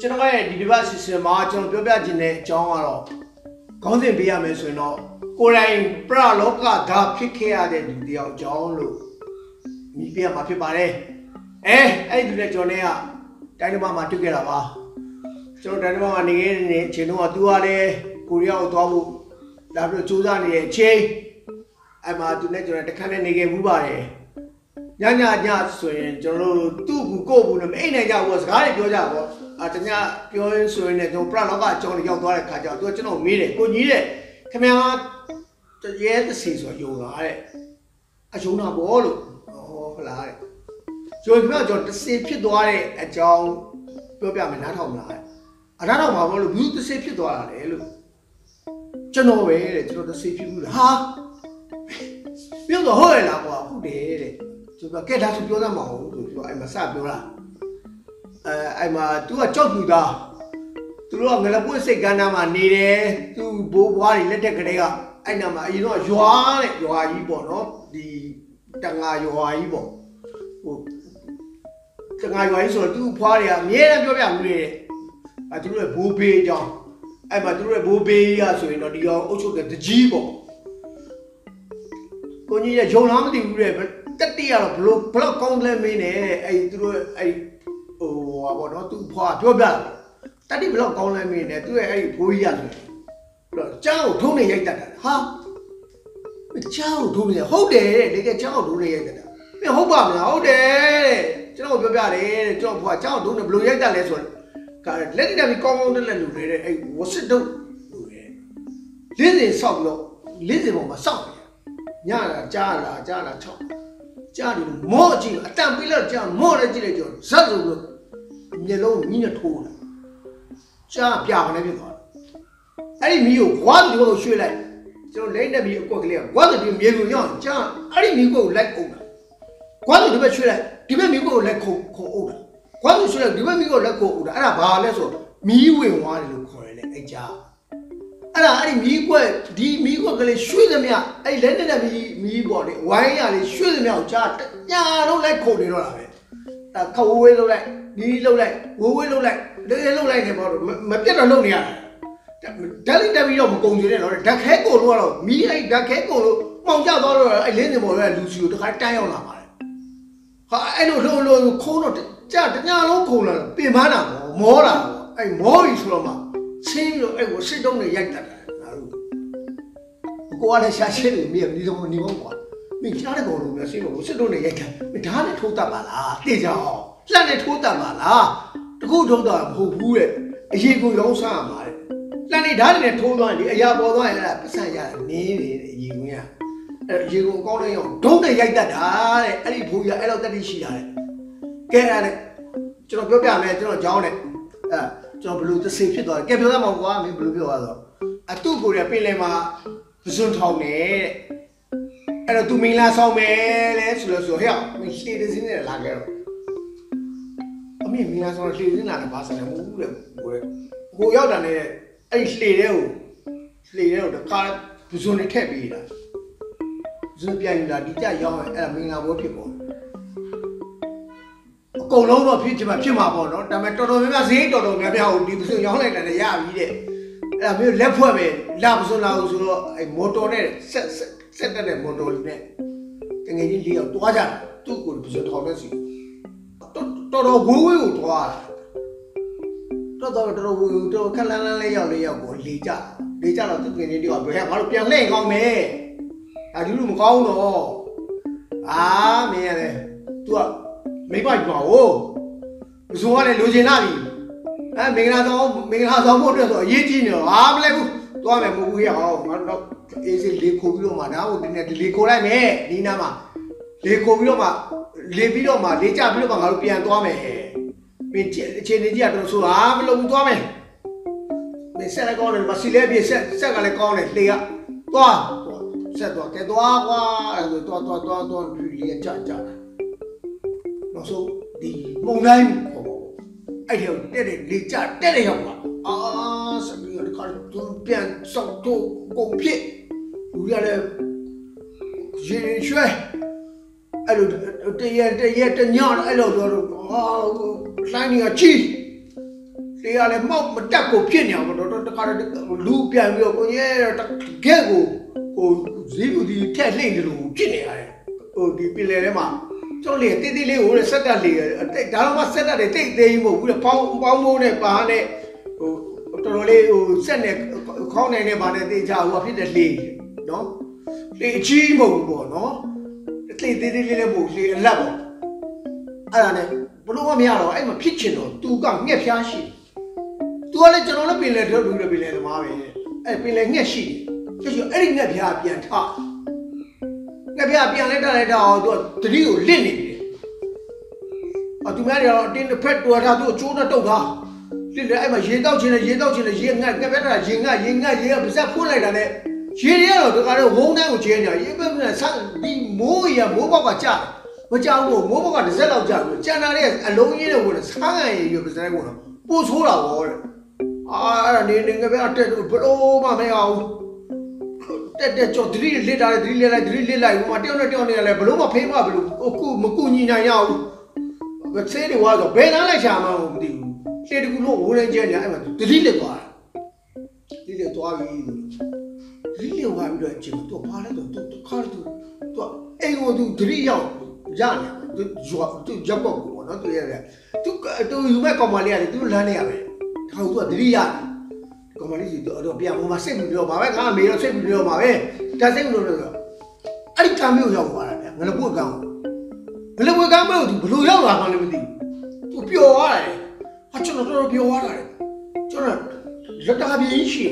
ကျွန်တော်ရဲ့ဒီ device system မှာကျွန်တော်ပြောပြခြင်းတဲ့အကြောင်းကတော့ခေါင်းစဉ်ပေးရမယ်ဆိုရင်တော့ကိုယ်တိုင်ပရလောကဓာဖြစ်ခဲ့ရတဲ့လူတစ်ယောက်အကြောင်းလို့မြည်ပြမှာဖြစ်ပါတယ်အဲအဲ့ဒီလူနဲ့ကျွန်တော်နဲ့ကတိုင်းတစ်ပါးမှာတွေ့ခဲ့တာပါကျွန်တော်တိုင်းတစ်ပါးမှာနေခဲ့တဲ့အချိန်တုန်းကသူကလည်းကိုရီးယားကိုသွားဖို့လာပြီးတော့စူးစမ်းနေတဲ့အချိန်အဲ့မှာသူနဲ့ကျွန်တော်တခါနဲ့နေခဲ့ဘူးပါတယ်ညညညဆိုရင်ကျွန်တော်တို့သူ့ဘူး ကိုယ့်ဘူးနဲ့မအိမ်နိုင်ကြဘူးစကားတွေပြောကြပါဘောအာတညပြောရင်းဆိုရင်လည်းကျွန်တော်ပရလောကအကြောင်းတွေရောက်သွားတဲ့ခါကျတော့သူကကျွန်တော်မေးတယ်ကိုကြီးတဲ့ခင်ဗျာတရေသစီဆိုယုံလာတဲ့အယုံနာဘောလို့ဟောဟလားတဲ့ကျွန်တော်ခင်ဗျာကျွန်တော်တစီဖြစ်သွားတဲ့အကြောင်းပြောပြမယ်နားထောင်မလားတဲ့အနားထောင်ပါဘောလို့ဘူးတစီဖြစ်သွားတာလေလို့ကျွန်တော်ပဲတဲ့ကျွန်တော်တစီဖြစ်ဘူးလားဟာပြောတော့ဟုတ်ရဲ့လားကွာဟုတ်တယ်တဲ့ သူကကဲဒါဆိုပြောတတ်မအောင်လို့ပြောအဲ့မှာစပြောတာအဲအဲ့မှာ तू ကကြောက်ပြူသားသူတို့ကငလပွင့်စိတ်ကမ်းနားမှာနေတယ်သူဘိုးဘွားတွေလက်ထက်ကလေးကအဲ့နာမှာအရင်တော့ရွာတဲ့ရွာကြီးပေါ့နော်ဒီတန်ငါရွာကြီးပေါ့ဟိုတန်ငါရွာကြီးဆိုတော့သူ့ဖွားတွေကအမြဲတမ်းပြောပြမှုတွေတဲ့အဲသူတို့ရဲ့ဘိုးဘေးအကြောင်းအဲ့မှာသူတို့ရဲ့ဘိုးဘေးကဆိုရင်တော့ဒီကောင်အုပ်ချုပ်တဲ့တကြီးပေါ့ကိုကြီးရယုံလားမသိဘူးတဲ့ တက်တိရတော့ဘလို့ဘလို့ကောင်းတယ်မင်းနဲ့အဲ့သူတို့အဲ့ဟိုဟာပေါ့နော်သူ့ဖွားပြောပြတယ်တက်တိဘလို့ကောင်းလဲမင်းနဲ့သူ့ရဲ့အဲ့ဘိုးကြီးရဆိုရင်တော့ကြောင်းထုံးနေရိုက်တတ်တာဟာကြောင်းထုံးနေဟုတ်တယ်တဲ့တကယ်ကြောင်းထုံးနေရိုက်တတ်တာမင်းဟုတ်ပါမလားဟုတ်တယ်တဲ့ကျွန်တော်ပြောပြတယ်တဲ့ကျွန်တော်ဖွားကြောင်းထုံးနေဘလို့ရိုက်တတ်လဲဆိုတော့လက်တိတမီကောင်းကောင်းတက်လက်လူနေတဲ့အဲ့ဝစစ်တုပ်လူတဲ့လင်းစင်ဆောက်ပြီးတော့လင်းစင်ပေါ်မှာစောက်တယ်ညလာကြားလာကြားလာချောက် ကြားတယ်မော့ကြည့်အတန်ပြီးတော့ကြားမော့လည်းကြည့်လိုက်ကြောဇက်ဆိုပြီးမျက်လုံးမြင်းနဲ့ထိုးလာကြားပြပါနဲ့ဖြစ်သွားတယ်အဲ့ဒီမီးကိုဝါသူတို့ရွှေ့လိုက်ကျွန်တော်လိမ့်တဲ့မီးအကွက်ကလေးကဝါသူဒီမြေကိုရောက်ကြားအဲ့ဒီမီးကိုလိုက်အောင်တာဝါသူဒီဘက်ရွှေ့လိုက်ဒီဘက်မီးကိုလိုက်ခုံခုံအောင်တာဝါသူရွှေ့လိုက်ဒီဘက်မီးကိုလက်ခုံအောင်တာအဲ့ဒါဘာလဲဆိုတော့မီးဝင်သွားတယ်လို့ခေါ်တယ်လေအဲ့ကြား အဲ့ဒါအဲ့ဒီမီးကွက်ဒီမီးကွက်ကလေးရွှေ့သမျှအဲ့လက်နဲ့မီးမီးပေါ်လေဝိုင်းရလေးရွှေ့သမျှကိုကြားညာတော့လိုက်ခုံနေတော့တာပဲအဲ့ခဝေးလုံးလိုက်ဒီလုံးလိုက်ဝေးဝေးလုံးလိုက်လေလုံးလိုက်နေပေါ့တော့မပြတ်တော့လုံးနေရတယ်ဓာတ်လိုက်တက်ပြီးတော့မကုန်ချင်နဲ့တော့ဓာတ်ခဲကိုလို့ကတော့မီးအဲ့ဓာတ်ခဲကိုလို့မှောင်ကျသွားတော့အဲ့လင်းနေပေါ်ရဲ့လူစီကိုတခါတန်းရောက်လာပါတယ်ဟာအဲ့လိုလုံးလုံးခုံးတော့ကြာတညာလုံးခုံလာပြင်ပန်းတာပေါ့မောတာပေါ့အဲ့မောပြီဆိုတော့မှ ချင်းပြီးတော့အဲ့ကိုစစ်တုံးနဲ့ရိုက်တတ်တယ်ငါတို့ကိုကလည်းရှာရှင်းနေမြေဒီတော့နေပေါ့ကွာမင်းရှားတဲ့ကောင်လို့မျိုးရှင်းလို့စစ်တုံးနဲ့ရိုက်တယ်မင်းဓာတ်နဲ့ထိုးတတ်ပါလားသိကြအောင်လှက်နဲ့ထိုးတတ်ပါလားတခုထုံးတာမဟုတ်ဘူးရဲ့အရေးကိုရောင်းစားရမှာတဲ့လှက်နဲ့ဓာတ်နဲ့ထိုးသွားရင်ဒီအရာပေါ်သွားရင်အဲ့ဒါပတ်စံရနင်းနေတဲ့အရေးကိုရအဲ့ရေကိုအကောင်းလေးအောင်ဒုံးနဲ့ရိုက်တတ်တာတဲ့အဲ့ဒီဘူကြီးအဲ့လောက်တက်တိရှိတာတဲ့ကဲအဲ့ဒါကျွန်တော်ပြောပြမယ်ကျွန်တော်ကြောင်းတဲ့အဲ ကျွန်တော်ဘယ်လိုသစိဖြစ်သွားတယ်ကဲပြောရမှာကွာမင်းဘယ်လိုပြောရတော့အတုကိုရပင်လယ်မှာပစွန်းထောင်းနေတဲ့အဲ့တော့ तू မင်္ဂလာဆောင်မယ်လေဆိုလို့ဆိုဟဲ့မင်းရှေ့တစင်းနဲ့လာခဲ့တော့အမေမင်္ဂလာဆောင်ရှေ့တစင်းလာတယ်ဘာဆိုင်လဲမဟုတ်ဘူးလေကိုယ်ကိုရောက်တာနဲ့အဲ့လှေတဲ့ကိုလှေတဲ့ကိုတခါပစွန်းနဲ့ထည့်ပေးတာဇွန်ပြန်ယူလာဒီကြရောက်ရင်အဲ့ဒါမင်္ဂလာပွဲဖြစ်ပေါ်အ ကုန်လုံးတော့ဖြစ်ချင်မှဖြစ်မှာပေါ့နော်ဒါပေမဲ့တော်တော်များများဈေးတော်တော်များများကိုဒီပစွန်းရောင်းလိုက်တယ်လည်းရပြီတဲ့အဲ့ဒါမျိုးလက်ဖွဲ့ပဲလာပစွန်းလာလို့ဆိုတော့အဲ့မော်တော်နဲ့ဆက်ဆက်ဆက်တက်တဲ့မော်တော်လေးနဲ့တငယ်ချင်းလေးယောက်တွားကြတယ်သူ့ကိုပစွန်းထောင်နေစီတော်တော်ဝေးဝေးကိုတွားတာတော်တော်တော်ဝေးဝေးတော်ခက်လန်းလန်းလေးယောက်လေးယောက်ကိုလေကြလေကြတော့သူ့ငယ်ချင်းတယောက်ဘယ်ဟာငါတို့ပြန်လှည့်ကောင်းမယ်။ဒါဒီလိုမကောင်းတော့။အာမင်းရတယ်။ तू က မိမကြွားကို။မစိုးကလည်းလိုချင်လာပြီ။အဲမင်္ဂလာဆောင်မင်္ဂလာဆောင်ဖို့အတွက်ဆိုအရေးကြီးနေတော့ဟာမလဲဘူး။သွားမယ်မဟုတ်ဘူးရအောင်။ငါတို့အေးစေးလေခိုးပြီးတော့မှဒါကိုဒီနေ့လေခိုးလိုက်မယ်ဒီနားမှာလေခိုးပြီးတော့မှလေပြီးတော့မှလေကြပြီးတော့မှငါတို့ပြန်သွားမယ်။မင်းအခြေအနေကြီးကတော့ဆိုဟာမလုပ်ဘူးသွားမယ်။မင်းဆက်လည်းကောင်းတယ်မစီလဲပြေဆက်ဆက်ကလည်းကောင်းတယ်လေကသွားဆက်သွားကဲသွားကွာအဲ့ဒါသွားသွားသွားသွားပြီးလေကြကြတာ နောက်ဆုံးဒီမုံတိုင်းပေါ့အဲ့ဒီတက်တဲ့လေကြတက်တဲ့ရောက်လာအာစပြီးတော့ခါသူပြန်ဆောက်တော့ကုန်ဖြစ်လူရတဲ့ရေရွှဲအဲ့လိုတရတရတညအဲ့လိုတော့ဟာလိုင်းနေကကြီးလေကလည်းမောက်မတက်ကိုဖြစ်နေအောင်တော့တခါတော့လူပြန်ပြီးတော့ကိုကြီးရဲ့တကက်ကိုဟိုဈေးလူဒီထက်လှိမ့်တယ်လို့ဖြစ်နေရတယ်ဟိုဒီပြည်လေထဲမှာ ကျောင်းလေတေးသေးလေးဟိုစက်တက်လေဒါတော့မှစက်တက်တွေတိတ်သေးကြီးမဟုတ်ဘူးလေပေါင်းပေါင်းမိုးနဲ့ပါနဲ့ဟိုတော်တော်လေးဟိုစက်နဲ့ခေါင်းနိုင်နဲ့ပါနဲ့တေးကြဟိုဖြစ်တဲ့လေနော်လေအကြီးမဟုတ်ဘူးပေါ့နော်တိတ်သေးသေးလေးလည်းမဟုတ်လေအလတ်ပေါ့အဲ့ဒါနဲ့ဘလို့မမရတော့အဲ့မှာဖြစ်ချင်တော့သူကငှက်ဖျားရှိတယ် तू ကလည်းကျွန်တော်လည်းပင်လေထွက်ပြီးတော့ပင်လေသမားပဲအဲ့ပင်လေငှက်ရှိတယ်ကျကျအဲ့ဒီငှက်ဖျားပြန်ထ ငှက်ဖျားပြန်လဲတက်လဲတက်အောင် तू တတိကိုလင့်နေပြီအတူများတွေကတော့အတင်းတစ်ဖက်တော်ထားသူ့ကိုကျိုးနဲ့တုတ်ထားလင့်လေအဲ့မှာရေတောက်ချင်တယ်ရေတောက်ချင်တယ်ရေငှက်ငှက်ဖက်တာရေငှက်ရေငှက်ရေကပါစက်ဖွင့်လိုက်တာနဲ့ရေတွေကတော့ဒီကနေ့ဝုန်းတန်းကိုကျဲနေတာရေပဲနဲ့ဆန်းဒီမိုးရမိုးပေါက်ကကြာမကြောက်ဘူးမိုးပေါက်ကတစ်စက်လောက်ကြာပြီကျန်တာတွေအလုံးကြီးတွေဝင်ဆန်းကန်ရေရပါစက်ဝင်တော့ပို့ဆိုးတာဗောတဲ့အာအဲ့ဒါနေနေငါပဲအတက်ဘလို့မှမရအောင် တက်တက်ကြော်ဒရီလစ်တာဒရီလစ်လိုက်ဒရီလစ်လိုက်ဟိုမှာတယောက်နဲ့တယောက်နဲ့လည်းဘလို့မဖိမဘလို့အခုမကူညီနိုင်ရဘူးဘယ်သေးတွေဝါဆိုဘယ်နားလိုက်ရှာမှမသိဘူးရှေ့တကူလို့ဝန်းနေကြနေအဲ့မှာဒရီလစ်သွားတာဒရီလစ်သွားပြီဒရီလစ်သွားပြီးတော့အချိန်တော့ဘာလဲတော့သူခါတူသူအိမ်ကိုသူဒရီရောက်ရနေသူရွာသူရောက်တော့ဘောနော်သူရတယ်သူသူယူမဲ့ကောင်မလေးရတယ်သူလမ်းနေရပဲဟောသူကတတိယကောင် မလေးကြီးတော့ပြန်ပေါ်မှာစိတ်ပြီးပြောပါပဲငါမေတော့စိတ်ပြီးပြောပါပဲဒါစိတ်လို့လို့အဲ့ဒီကံမျိုးရောက်သွားတာဗျငါလည်းဘုတ်ကံငါလည်းဘုတ်ကံမလို့သူဘလို့ရောက်လာမှလည်းမသိဘူးသူပျော်သွားတယ်ဟာကျွန်တော်တော်တော်ပျော်သွားတာလေကျွန်တော်လက်တာပြင်းရှိ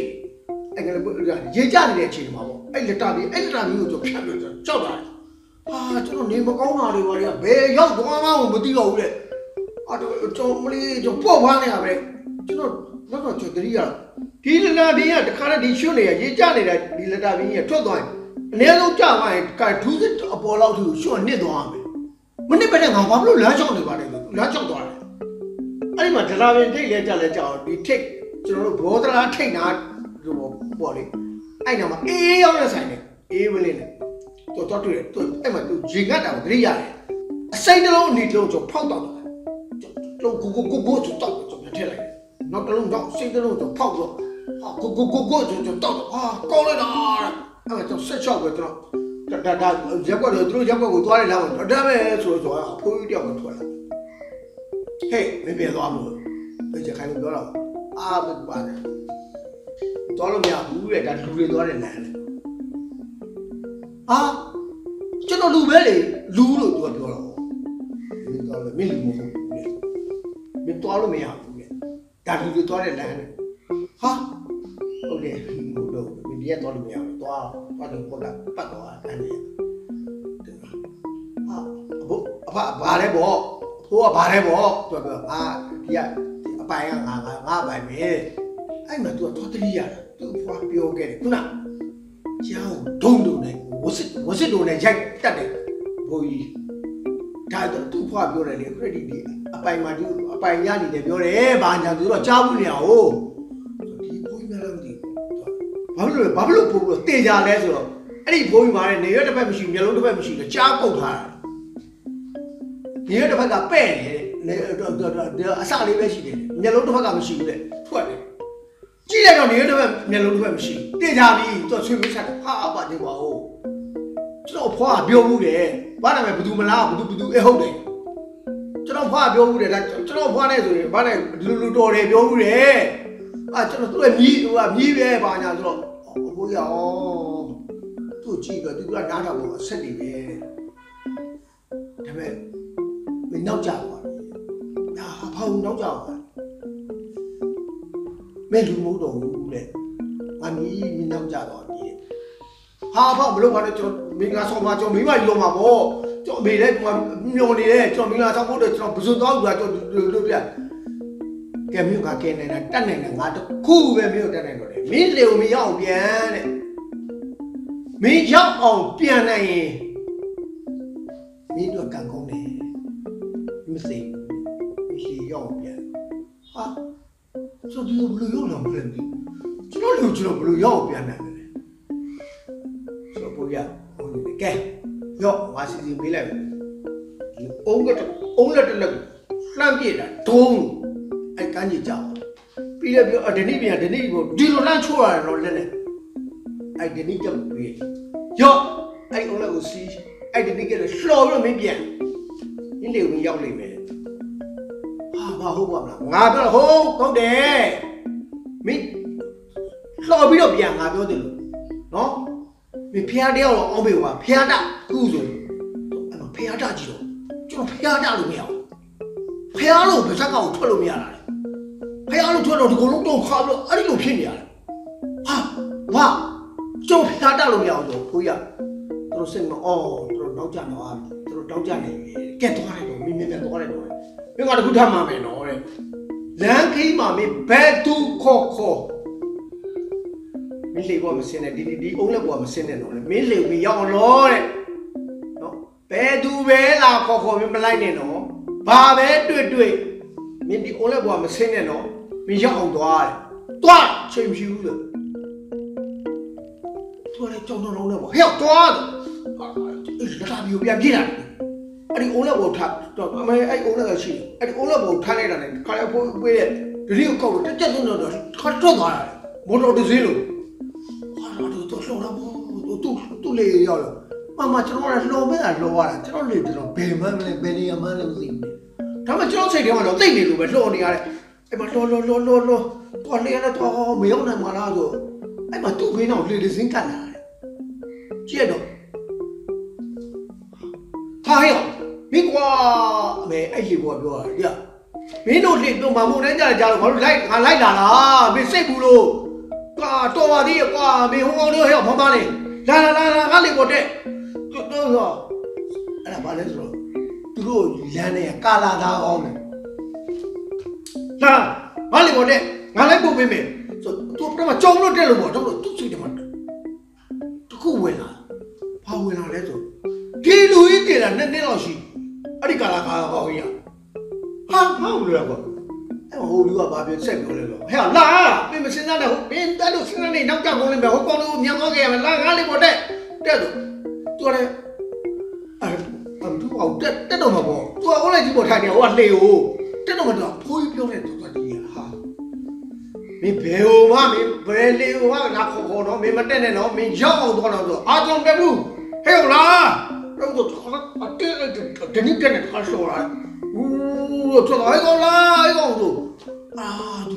အဲ့ငါလည်းဘုတ်ရေကြနေတဲ့အချိန်မှာပေါ့အဲ့လက်တာပြင်းအဲ့လက်တာပြင်းကိုကျွန်တော်ဖြတ်ပြီးတော့ကြောက်တာဟာကျွန်တော်နေမကောင်းတာတွေပါလေဘယ်ရောက်သွားမှမသိတော့ဘူးလေအာကျွန်တော်မလေးကျွန်တော်ပေါ့သွားနေရပဲ ကျွန်တော်တော့တော့ကျွန်တော်တတိယဒီလလာဘင်းကတခါတည်းဒီရွှွနေရရေးကြနေတာဒီလလာဘင်းကထွက်သွားရင်အနည်းဆုံးကြာသွားရင်ကထူးစစ်အပေါ်လောက်ထိရွှွနစ်သွားမယ်မနစ်ပဲနဲ့ငါဘာလို့လမ်းချောင်းနေပါလဲလို့လမ်းချောင်းသွားတယ်အဲ့ဒီမှာဒလာဘင်းထိတ်လဲကြလဲကြာအောင်ဒီထိတ်ကျွန်တော်တို့ဘောဒလာထိတ်နာလို့ပေါ့လေအဲ့နာမှာအေးရောက်တဲ့ဆိုင်နဲ့အေးဝလေးနဲ့တော်တော်တွေ့တယ်သူအဲ့မှာသူရင်ငတ်တာကိုတတိရတယ်အစိမ့်တစ်လုံးအနီတစ်လုံးကျွန်တော်ဖောက်တော့တယ်ကျွန်တော်ကိုကိုကိုကိုကျွန်တော်ကျွန်တော်ထည့်လိုက် နောက်တစ်လုံးတော့စိတ်တစ်လုံးတော့ဖောက်တော့ဟာကိုကိုကိုကိုကျွန်တော်တော့ဟာကောင်းလိုက်တာအဲ့ဒါတော့ဆက်ချောက်ပဲကျွန်တော်ဒါဒါရက်ကွက်တော့သူတို့ရက်ကွက်ကိုသွားလိုက်လာတော့ဒါပဲဆိုတော့အဖိုးကြီးတယောက်ကိုထွက်လာဟေးမပြေသွားဘူးဘယ်ချက်ခိုင်းလို့ပြောတော့အာဘယ်ပါတယ်သွားလို့မရဘူးတဲ့ဒါလူတွေသွားတယ်လမ်းလေဟာကျွန်တော်လူပဲလေလူလို့သူကပြောတော့မင်းသွားလို့မင်းလူမဟုတ်ဘူးလေမင်းသွားလို့မရဘူးလေ ဒါလူတွေသွားတဲ့လမ်းနဲ့ဟာဟုတ်တယ်ဟုတ်တော့မင်းရက်သွားလို့မရဘူးသွားသွားတော့ဘုရားပတ်သွားတယ်အဲ့ဟာဘုအဖဘာလဲဗောဘိုးကဘာလဲဗောသူကပြောအာဒီကအပိုင်ကငါငါငါပိုင်ပဲအဲ့မှာသူကသွားတတိရတာသူဖွာပြောခဲ့တယ်ခုနကျောင်းဒုံဒုံနဲ့ဝစစ်ဝစစ်ဒုံနဲ့ရိုက်တက်တယ်ဘိုးကြီးဒါတော့သူဖွာပြောတယ်လေ credit ဒီ အပိုင်မှာသူအပိုင်ရနေတယ်ပြောတယ်ဘာညာသူတော့ကြားဘူးနေအောင်ဒီဘိုးကြီးများလည်းမသိဘူးဘာဖြစ်လို့ဘာဖြစ်လို့ပို့ပြီးတေချာလဲဆိုတော့အဲ့ဒီဘိုးကြီးမှာနေရွက်တစ်ဖက်မရှိမျက်လုံးတစ်ဖက်မရှိတော့ကြားပုတ်ထားတာနေရွက်တစ်ဖက်ကပဲ့နေနေအစလေးပဲရှိတယ်မျက်လုံးတစ်ဖက်ကမရှိဘူးလေထွက်တယ်ကြည့်လိုက်တော့နေရွက်တစ်ဖက်မျက်လုံးတစ်ဖက်မရှိတေချာပြီသူဆွေးမဆက်ဟာပါနေပါဦးကျွန်တော်ဖွာပြောမှုတယ်ဘာနာမည်ဘယ်သူမလားဘယ်သူဘယ်သူအဲဟုတ်တယ် ကျွန်တော်ဖွာပြောဘူးတယ်ဒါကျွန်တော်ဖွာနဲ့ဆိုရင်ဘာနဲ့လူလူတော်တယ်ပြောဘူးတယ်အာကျွန်တော်သူ့ရဲ့မြည်ဟိုကမြည်ပဲပါညာဆိုတော့အဖိုးရအောင်သူ့ကြည့်တော့သူကနားထောင်လို့ဆက်နေပဲဒါပေမဲ့မင်းနောက်ကြပါဘူးညာဖောင်းနောက်ကြပါမဲလူမို့တော့ဘူးလေငါမီးမင်းနောက်ကြတော့ဒီဟာဖောင်းဘလို့ဘာလဲကျွန်တော်မင်္ဂလာဆောင်မှာကျွန်တော်မိမကြီးလုံးမှာပေါ့ ကျွန်တော်အမေလည်းကျွန်တော်မျောနေတယ်ကျွန်တော်မင်္ဂလာဆောင်ဖို့တော့ကျွန်တော်ဘယ်စွသွားဘူးလားကျွန်တော်တို့ပြကဲမြို့ကကဲနေတာတတ်နေတာငါတခုပဲမြို့တက်နေတော့တယ်မင်းလေကိုမရောက်ပြန်တဲ့မင်းရောက်အောင်ပြန်နိုင်ရင်မင်းတို့ကံကောင်းတယ်မသိမရှိရောက်ပြန်ဟာဆိုဒီဘလူးရောက်လာမလဲကျွန်တော်လူကျွန်တော်ဘလူးရောက်ပြန်နိုင်တယ်ဆိုတော့ဘုရားဟိုကဲ ရော့ငါစီစီပေးလိုက်မယ်ဒီအုံးကတအုံးလက်တစ်လက်လှမ်းပြည့်တာဒုံးအဲ့ကန်းကြီးကြောက်ပြီးလည်းပြောဒဏိပြန်ဒဏိကိုဒီလိုလမ်းချိုးရတယ်တော့လက်နဲ့အဲ့ဒဏိကြောက်ပြီးရော့အဲ့အုံးလက်ကိုစီးအဲ့ဒဏိကလည်းလှော်ပြီးတော့မင်းပြန်ရင်းလေကိုရောက်လိမ့်မယ်ဟာဘာဟုတ်ပါမလားငါပြောဟုတ်ဟုတ်တယ်မင်းလှော်ပြီးတော့ပြန်ငါပြောတယ်လို့နော်မင်းဖျားတယောက်တော့အောင်ပြီကွာဖျားတ ကျွန်တော်ဖျားတလို့မရဘူးဖျားလို့ဗစက်ကောင်ထွက်လို့မရတာလေဖះလို့ထွက်တော့ဒီကုလုံးတော့ခါပြီးတော့အဲ့ဒီလိုဖြစ်နေရတယ်ဟာဟာကျုပ်ဖះတက်လို့မရအောင်ဆိုဖိုးရသူတို့စိတ်မအော်သူတို့နောက်ကျတော့သူတို့တောက်ကြနေပြီကဲသွားတယ်တော့မင်းမြဲမြဲသွားတယ်တော့မင်းကတခုထမှမယ်နော်တဲ့လမ်းခီးမှာမင်းဘယ်သူခေါ်ခေါ်မင်းလေဘောမစင်းနဲ့ဒီဒီဒီအုံးလက်ဘောမစင်းနဲ့တော့လေမင်းလေမင်းရောက်လို့တဲ့နော် ဘယ်သူပဲလာခေါ်ခေါ်မင်းမလိုက်နဲ့နော်ဘာပဲတွေ့တွေ့မင်းဒီအုံးလက်ဘောမစင်းနဲ့နော်မင်းရောက်အောင်သွားတယ်။သွားချိန်မရှိဘူးလေ။သူလည်းကြောင်တုံးလုံးနဲ့ပေါ့။ဟဲ့သွားတယ်။အဲ့လက်တာပြီးပြန်ပြေးတာ။အဲ့ဒီအုံးလက်ဘောထားတော့အမေအဲ့အုံးလက်ကရှိတယ်။အဲ့ဒီအုံးလက်ဘောထားလိုက်တာနဲ့ခါရဖိုးပေးတဲ့ဒီလိုကောက်တော့တက်တက်လုံးတော့ခါထွက်သွားတာ။မော်တော်တစ်စီးလို့ဟာတော့တော့လှော်တာပေါ့။သူသူလေရောက်လို့ မမကျွန်တော်ကလှော်မဲ့တာလှော်ရတာကျွန်တော်လေကျွန်တော်ဘယ်မှမလဲဘယ်နေရာမှလည်းမသိဘူး။ဒါမှကျွန်တော်စိတ်ထဲမှာတော့တိတ်နေလို့ပဲလှော်နေရတယ်။အဲ့မှာလောလောလောလောလောတော်လေးရတော့မရောက်နိုင်မှာလားဆိုအဲ့မှာသူ့ဘေးနောက်လေလေစင်းကတ်လာတယ်ကြည့်ရတော့ဟာဟဲ့မင်းကွာအမေအဲ့ဒီဘောပြောတာကြမင်းတို့လေတို့မမုံနဲ့ကြကြတော့ငါတို့လိုက်ငါလိုက်လာလားမင်းစိတ်ဘူးလို့ကွာတော်ပါသေးကွာမင်းဟိုကောင်တို့ဟဲ့မမလေးလာလာလာလာငါလေဘောတဲ့ တို့တော့အဲ့ဒါဘာလဲဆိုတော့သူတို့လမ်းနဲ့ကာလာသားကောင်းတယ်လာငါလေပေါ်တဲ့ငါလိုက်ပို့ပေးမယ်ဆိုသူပြမကြောင်လို့တက်လို့ပေါ့တော့သူ့စိတ်ထဲမှာတခုဝင်လာဘာဝင်လာလဲဆိုဒီလူကြီးတည်လာနှစ်နှစ်လောက်ရှိအဲ့ဒီကာလာကာကောင်းကြီးဟာမဟုတ်လို့ကွာအဲ့ဟိုလူကဘာပြောဆက်ပြောလဲတော့ဟဲ့လာမင်းမစင်းသားနဲ့ဟိုမင်းတက်လို့စင်းသားနဲ့နောက်ကြောက်ကုန်လိမ့်မယ်ဟိုကောင်လေးကိုမြန်သွားခဲ့ရမယ်လာငါလေးပေါ်တဲ့တဲ့ဆို သူကလည်းအဲ့အတူအောင်တက်တက်တော့မှာပေါ့သူကဟိုလိုက်ကြီးပေါ်ထိုင်နေဟိုကလှေကိုတက်တော့မှာတော့ဖိုးကြီးပြောတဲ့သူကဒီဟာမင်းဘယ်ဟိုမှမင်းဘယ်လေဟိုမှငါခေါ်ခေါ်တော့မင်းမတက်နဲ့တော့မင်းရောက်အောင်သွားတော့ဆိုအာကြောင့်တက်ဘူးဟဲ့လားတော့တော့အတဲတနည်းတဲ့နဲ့ခါဆိုလာဦးတော့ဟဲ့ကောင်လားဟဲ့ကောင်တို့အာသူ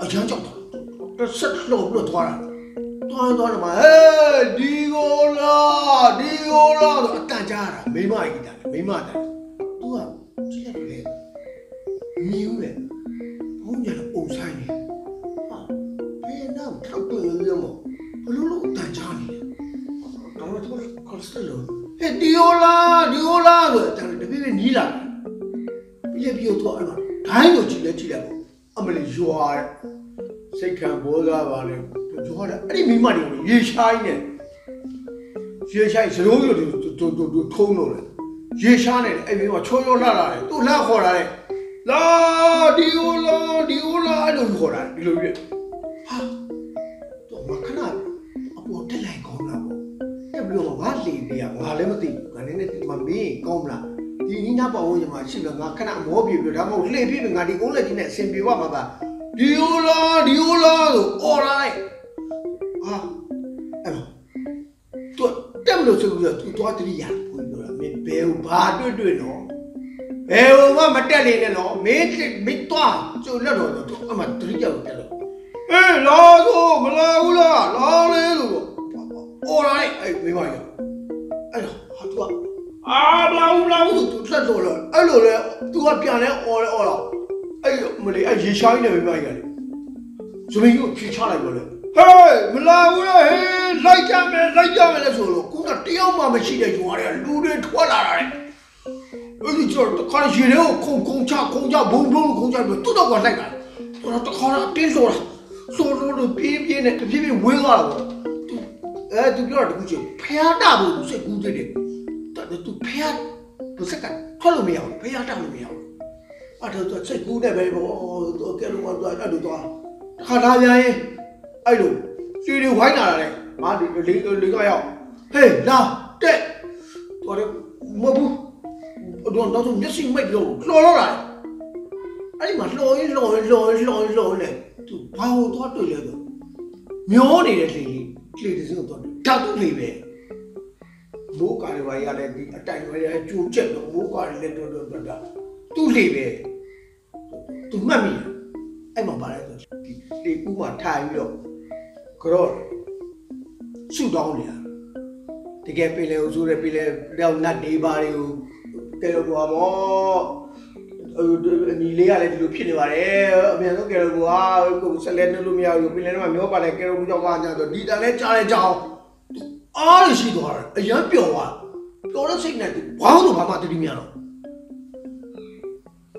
အချမ်းကြောက်တော့ဆက်လို့ပြီးတော့သွားတာ သွားသွားတော့မဟဲ့ဒီကိုလားဒီကိုလားဆိုအတန်ကြားတာမိမကြီးတာမိမတာသူကကြည့်ရတယ်မြူးတယ်ဘုန်းကြီးကပုံဆိုင်နေဘယ်တော့ထောက်တွေ့ရမဘလို့လို့တန်ချာနေလဲတော့တော့ကောစတလို့ဟဲ့ဒီယိုလာဒီယိုလာဆိုတန်တပြည့်ပြည့်နီးလာပြီးရပြီးတော့အဲ့မှာဒိုင်းကိုကြည့်လဲကြည့်လိုက်ပေါ့အမလီယွာတဲ့ စိတ်ခံဘောကားပါလေယွာတဲ့အဲ့ဒီမိမတွေကိုရေချိုင်းနေရေချိုင်းစလုံးရိုးတူတူတူထုံးလို့လေရေရှားနေတယ်အဲ့ဒီမှာချိုးရိုးလှလာတယ်သူ့လှခေါ်တာလေလာဒီယိုလာဒီယိုလာအဲ့လိုခေါ်တာဒီလိုပြဟာတော့မခဏအပေါ်တက်လိုက်ကောင်းလားပေါ့တက်ပြီးတော့ငါလေနေရငါလည်းမသိဘူးငါလည်းနဲ့ဒီမှာမင်းကောင်းမလားဒီနီးနားပေါ့ဝင်မှာရှိလို့ငါခဏမောပြေပြဒါမှမဟုတ်လှည့်ပြေငါဒီကုန်းလက်ကြီးနဲ့အဆင်ပြေပါမှာပါ ဒီယိုလာဒီယိုလာဆိုအော်လိုက်ဟာအဲ့တော့သူတက်မလို့ဆိုပြီးတော့သူသွားတတိယဘုန်းကြီးပြောတာမင်းဘယ်ဟိုဘာတွေ့တွေ့နော်ဘယ်ဟိုမှမတက်လေနဲ့နော်မင်းမင်းသွားကျုပ်လက်တော်တော့အမှတတိယကိုတက်လို့အေးလာဆိုမလာဘူးလားလာလေလို့အော်လာလေအေးမိမကြီးအဲ့တော့ဟာသူကအာမလာဘူးမလာဘူးသူထွက်တော့လို့အဲ့လိုလေသူကပြန်လဲအော်လဲအော်လာ အဲ့မလေးအဲ့ရေချိုင်းနေမိမကြီးကလေဇမင်းကိုဖြေချလိုက်တော့လေဟေးမလာဘူးလေဟေးလိုက်ကြမယ်လိုက်ကြမယ်လဲဆိုလို့ခုနတယောက်မှမရှိတဲ့ဂျုံရတဲ့လူတွေထွက်လာတာလေအဲ့ဒီကျော်တခါရေတွေကိုခုံခုံချခုံချဘုံဘုံခုံချပြီးတူတော့ကလိုက်တာတော်တော်တခါတင်းဆိုတာဆိုလို့လို့ပြင်းပြင်းနဲ့တပြင်းပြင်းဝင်းသွားတာပေါ့သူအဲသူပြောတာတခုချင်းဖျားတာဖို့သူစိတ်ကူးသေးတယ်တော်သူဖျားသူစက်ကထွက်လို့မရဘူးဖျားတာလို့မရဘူး အဲ့တော့သူစိတ်ကူးနေပဲပေါ့သူကဲလို့ကတော့အဲ့လိုသွားတခါလာပြန်ရင်အဲ့လိုစီရီဝိုင်းလာတယ်ငါဒီလေးလေးကရောက်ဟေးလာတက်တော်တယ်မဟုတ်ဘူးတော့တော့မျက်စိမိတ်လို့လော်လော်လာတယ်အဲ့ဒီမှာလှော်ရင်းလှော်ရင်းလှော်ရင်းလှော်ရင်းလှော်ရင်းနဲ့သူဘာလို့သွားတွေ့လဲဆိုမျောနေတဲ့လေလေးလေတစ်စင်းကိုသွားတွေ့ဓာတ်တူလေပဲမိုးကားတွေပါရတဲ့ဒီအတိုင်တွေရကျိုးချက်တော့မိုးကားတွေလည်းတော်တော်တော်တော်သူ့လေပဲ သူမှတ်မိတယ်အဲ့မှာပါလဲဆိုဒီလေကူးမှာထိုင်ပြီးတော့ကြော့ရှုတောင်းနေတာတကယ်ပင်လေဦးဆိုးတဲ့ပင်လေတော့နတ်နေပါတွေကိုကဲလို့တော့ဗောဟိုညီလေးကလည်းဒီလိုဖြစ်နေပါတယ်အမြန်ဆုံးကဲလို့ကွာကိုဆက်လက်နှလို့မရဘူးပြင်လဲတော့မျောပါလေကဲလို့ကြောက်ပါညာတော့ဒီတန်လဲကြားလဲကြောက်အားရရှိသွားတယ်အရန်ပျော်သွားတော်တော့စိတ်နဲ့ဘာလို့ဘာမှတတိမရတော့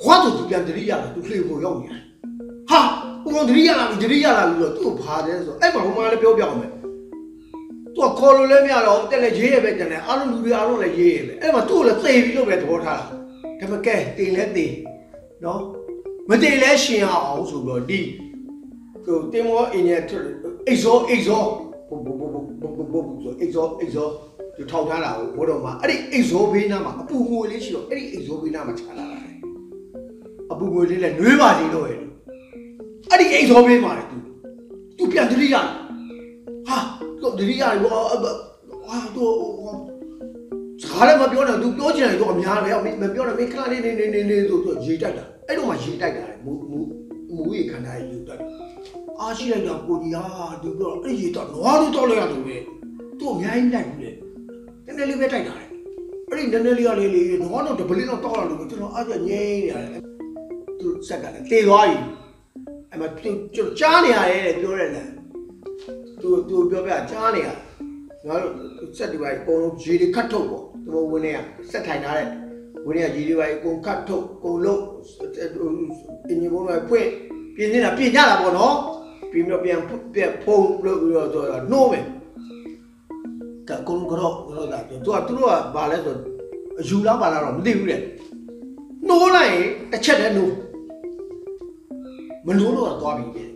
ခွာတော့သူပြန်တတိရတယ်သူလှေဖို့ရောက်နေတယ်ဟာဘုံတတိရလာပြီတတိရလာပြီတော့သူ့ဘာလဲဆိုအဲ့မှာဟိုမှာလည်းပြောပြအောင်မယ်သူကခေါ်လို့လည်းမရတော့တက်လည်းရေးရပဲတန်တယ်အားလုံးလူတွေအားလုံးလည်းရေးရပဲအဲ့မှာသူ့ကိုလည်းသေပြီလို့ပဲသဘောထားတာဒါပေမဲ့ကဲတင်လဲတင်နော်မတင်လဲရှင်အောင်ဆိုတော့ဒီဟိုတင်မောအင်းရဲ့အိဇောအိဇောဘဘဘဘဘဘဘဆိုအိဇောအိဇောဒီထောက်ထားတာကိုဘောတော့မှာအဲ့ဒီအိဇောဘေးနားမှာအပူငွေလေးရှိတော့အဲ့ဒီအိဇောဘေးနားမှာခြာလာတာ အပူငွေလေးလည်းနှွေးပါသေးတော့ရဲ့အဲ့ဒီအိဇောဘေးမှာလေ तू तू ပြန်တတိယဟာသူတတိယရောဟာသူ စကားလည်းမပြောနဲ့ तू ပြောချင်တယ် तू အများတယ်မပြောနဲ့မင်းခဏလေးနေနေနေနေဆို तू ရေတိုက်တာအဲ့တော့မှရေတိုက်တာလေမူမူမူရေခန္ဓာရေတိုက်တာအားရှိလိုက်တာကိုကြီးဟာ तू ပြောအဲ့ရေတော့နွားတို့တော့လိုက်ရတယ်ပဲ तू အများကြီးတိုက်ဘူးလေနည်းနည်းလေးပဲတိုက်တာလေအဲ့ဒီနည်းနည်းလေးကလေးလေးနွားတို့တပလင်းတော့တောက်လာလို့ကျွန်တော်အားပြငြိမ်းနေရတယ် ဆက်ကလည်းတေသွားပြီအဲ့မှာသူကြားနေရတယ်တဲ့ပြောတယ်လေသူသူပြောပြကြားနေရငါတို့ဆက်ဒီပိုင်းအကုန်လုံးရေတွေခတ်ထုတ်ပေါ့သူဝင်နေရဆက်ထိုင်ထားတဲ့ဝင်နေရရေတွေပိုင်းအကုန်ခတ်ထုတ်ကုန်လုံးအင်းဒီဘုံကဖွင့်ပြင်းနေတာပြင်ကြတာပေါ့နော်ပြီးတော့ပြန်ပြန်ဖုံးလို့ပြီးတော့ဆိုတော့နှိုးမယ်ကကုန်းကတော့ကတော့ဒါသူကသူတို့ကဘာလဲဆိုအယူလားဘာလားတော့မသိဘူးတဲ့နှိုးလိုက်ရင်တစ်ချက်တည်းနှိုး မနှိုးလို့တော့သွားပြီတဲ့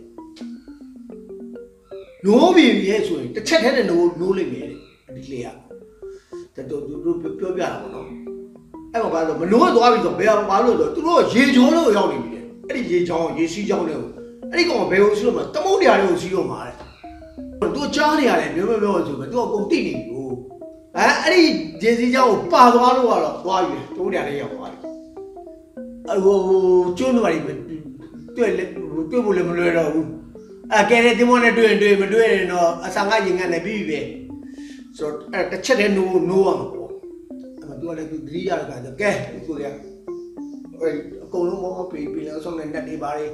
နိုးပြီရဲ့ဆိုရင်တစ်ချက်တည်းနဲ့နိုးနိုးလိမ့်မယ်တဲ့ဒီလေကတော်တော်သူတို့ပြောပြတာပေါ့နော်အဲ့မှာဘာလို့မနိုးသွားပြီဆိုဘယ်ဘာလို့ဆိုသူတို့ရေချောလို့ရောက်နေပြီတဲ့အဲ့ဒီရေချောင်းရေစီးချောင်းတွေကိုအဲ့ဒီကောင်ဘယ်ကိုစီးလို့မလဲတမုတ်တရားတွေကိုစီးလို့မှာတဲ့သူကြားနေရတယ်ပြောပြောပြောဆိုပဲသူကပုံတိနေပြီဟိုအဲအဲ့ဒီရေစီးချောင်းကိုပါသွားလို့ကတော့သွားပြီတိုးတရားလေးရောက်သွားပြီအဲ့ဟိုကျွန်းတွေတွေ့လေ တွေ့တွေ့ဖို့လည်းမလွယ်တော့ဘူးအကယ်၍ဒီမောနဲ့တွေ့ရင်တွေ့မတွေ့ရင်တော့အဆံကရင်ကနေပြီးပြီပဲဆိုတော့အဲတစ်ချက်တည်း no no အောင်ပေါ့အဲ့တော့သူကလည်းသူသတိရတာကြကဲကိုရအဲအကုန်လုံးမောင်းပေးပြီးလောက်ဆုံးနဲ့တက်နေပါလေ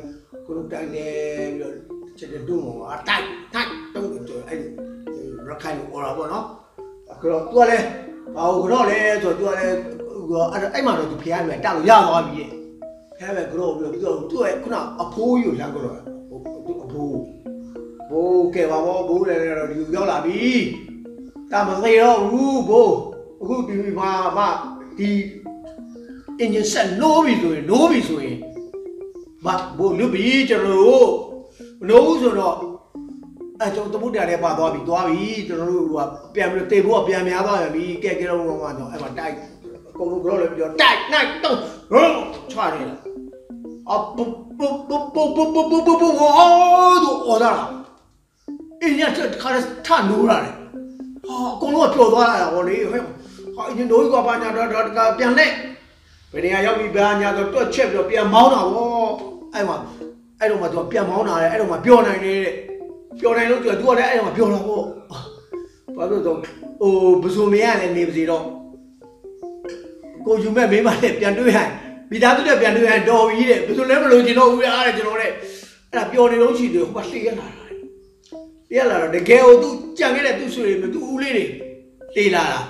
ကိုလုံးတိုက်တယ်ပြီးတော့တစ်ချက်တည်းတွုံမောင်းအတိုက်တိုက်တုံးတယ်အဲ့ရခိုင်အော်တာပေါ့နော်အဲ့တော့သူကလည်းဘာလို့ကတော့လဲဆိုတော့သူကလည်းအဲ့အဲ့မှာတော့သူဖျားရမယ်တက်လို့ရသွားပြီရဲ့ မယ်ကတော့ပြီးတော့သူကခုနအဖိုးကြီးကိုလမ်းကတော့သူအဖိုးဘိုးကဲပါဘောဘိုးလည်းတော့ဒီကိုရောက်လာပြီတာမသေးတော့ဘူးဘိုးအခုဒီမှာမဒီအင်ဂျင်ဆက်နိုးပြီဆိုရင်နိုးပြီဆိုရင်မဘိုးလွတ်ပြီကျွန်တော်တို့မနိုးဘူးဆိုတော့အဲကျွန်တော်တမှုတရားလည်းပါသွားပြီသွားပြီကျွန်တော်တို့ကပြန်ပြီးတေဖို့ကပြန်များသွားပြီကဲကဲတော့မှတော့အဲ့မှာတိုက်အကုန်လုံးကတော့လည်းပြောတိုက်နိုင်တော့ဟောချရတယ် 啊不不不不不不不不不，我都饿到了。人家这看着太牛了嘞，啊，公路飘သွားလာ我嘞，嘿，ဟာအရင်တို့ကဘာညာတော့တော့ပြန်လဲဘယ်နေရာရောက်ပြီဘာညာတော့တွက်ချက်ပြီးတော့ပြန်မောင်းတာဗောအဲ့မှာအဲ့တော့မှသူကပြန်မောင်းတာလေအဲ့တော့မှပျော်နိုင်တယ်တဲ့ပျော်နိုင်လို့သူကသူကလည်းအဲ့တော့မှပျော်တာဗောဘာလို့တော့ဟိုဘယ်ဆိုမရလည်းနေပါစေတော့ကိုယူမဲ့မင်းမလည်းပြန်တွေ့ဟန် မိသားစုနဲ့ပြန်တွေ့ရင်တော်ပြီတဲ့ဘယ်လိုလဲမလို့ကျွန်တော်ဦးရအားတဲ့ကျွန်တော်တဲ့အဲ့ဒါပျော်နေတော့ရှိတယ်ဟိုကလှည့်ရလာတာလှည့်ရလာတော့တကယ်ကိုသူကြံခဲ့တဲ့သူ့ဆွေတွေသူ့ဦးလေးတွေလှည့်လာတာ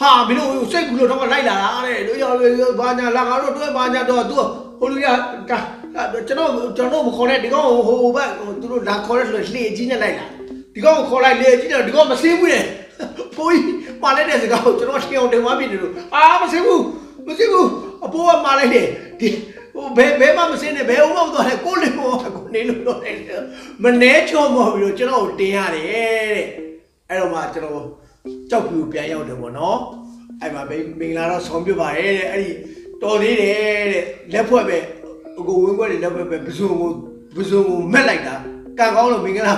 ဟာမင်းတို့စိတ်ကူလို့တော့လိုက်လာတာတဲ့တို့ရောဘာညာလာကတော့တွေ့ဘာညာတော့သူဟိုလူရဒါကျွန်တော်ကျွန်တော်မခေါ်နဲ့ဒီကောင်ဟိုဘက်သူတို့လာခေါ်ရဲဆိုလှည့်ကြီးနဲ့လိုက်လာဒီကောင်ခေါ်လိုက်လေကြီးတယ်ဒီကောင်မစင်းဘူးတဲ့ဖိုးကြီးပါလိုက်တဲ့စကားကိုကျွန်တော်ထင်အောင်တင်သွားပြီလို့အာမစင်းဘူးမစင်းဘူး အဖိုးကမာလိုက်တယ်ဒီဟိုဘယ်ဘယ်မှမစင်းနဲ့ဘယ်ဥမမသွားလဲကိုလေးမောကိုနေလို့တော့တယ်မနှဲချောမောပြီးတော့ကျွန်တော်တင်ရတယ်တဲ့အဲ့တော့မှကျွန်တော်ကြောက်ပြူပြန်ရောက်တယ်ပေါ့နော်အဲ့မှာမင်္ဂလာတော့ဆောင်ပြပါရဲ့တဲ့အဲ့ဒီတော်သေးတယ်တဲ့လက်ဖွဲ့ပဲအကိုဝင်းခွက်တွေလည်းပဲပဲပစုံကိုပစုံကိုမက်လိုက်တာကံကောင်းလို့မင်္ဂလာ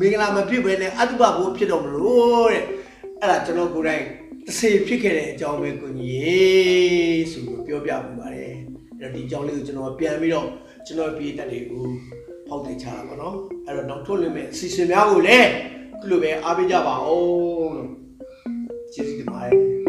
မင်္ဂလာမဖြစ်ဘဲနဲ့အတုပဘိုးဖြစ်တော့မလို့တဲ့အဲ့ဒါကျွန်တော်ကိုယ်တိုင် တစ်စေဖြစ်ခဲ့တဲ့အကြောင်းပဲကိုကြီးရေဆိုပြီးပြောပြမှုပါတယ်အဲ့တော့ဒီအကြောင်းလေးကိုကျွန်တော်ပြန်ပြီးတော့ကျွန်တော်ပြေးတက်တွေကိုဖောက်သိချတာပေါ့နော်အဲ့တော့နောက်ထုတ်လွှင့်မဲ့အစီအစဉ်များကိုလည်းခုလိုပဲအားပေးကြပါအောင်လို့ကျေးဇူးတင်ပါတယ်